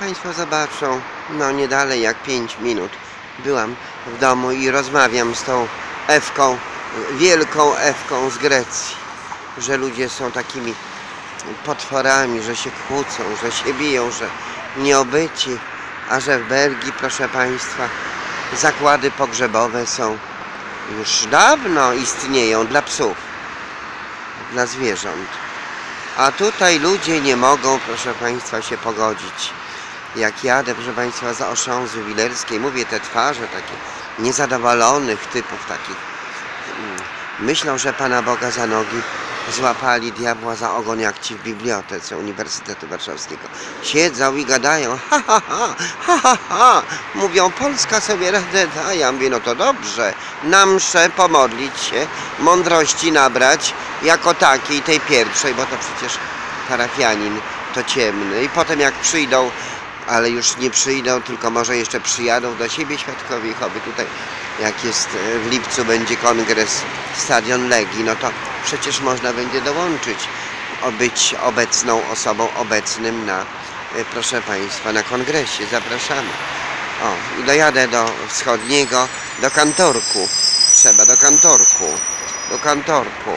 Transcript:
Państwo zobaczą, no nie dalej jak 5 minut byłam w domu i rozmawiam z tą Ewką, wielką Ewką z Grecji, że ludzie są takimi potworami, że się kłócą, że się biją, że nieobyci, a że w Belgii, proszę Państwa, zakłady pogrzebowe są już dawno istnieją dla psów, dla zwierząt. A tutaj ludzie nie mogą, proszę Państwa, się pogodzić. Jak jadę, proszę Państwa, za Oszą Wilerskiej, mówię te twarze takie niezadowolonych typów takich. mm, Myślą, że Pana Boga za nogi złapali diabła za ogon jak ci w bibliotece Uniwersytetu Warszawskiego. Siedzą i gadają, ha, ha, ha, ha, ha, ha. Mówią, Polska sobie radę da. Ja mówię, no to dobrze, na mszę pomodlić się, mądrości nabrać, jako takiej, tej pierwszej, bo to przecież parafianin to ciemny. I potem jak przyjdą, ale już nie przyjdą, tylko może jeszcze przyjadą do siebie świadkowie Jehowy. Tutaj jak jest e, w lipcu będzie kongres Stadion Legii, no to przecież można będzie dołączyć, być obecną osobą, obecnym na, e, proszę Państwa, na kongresie. Zapraszamy. O, i dojadę do wschodniego, do kantorku. Trzeba do kantorku. Do kantorku.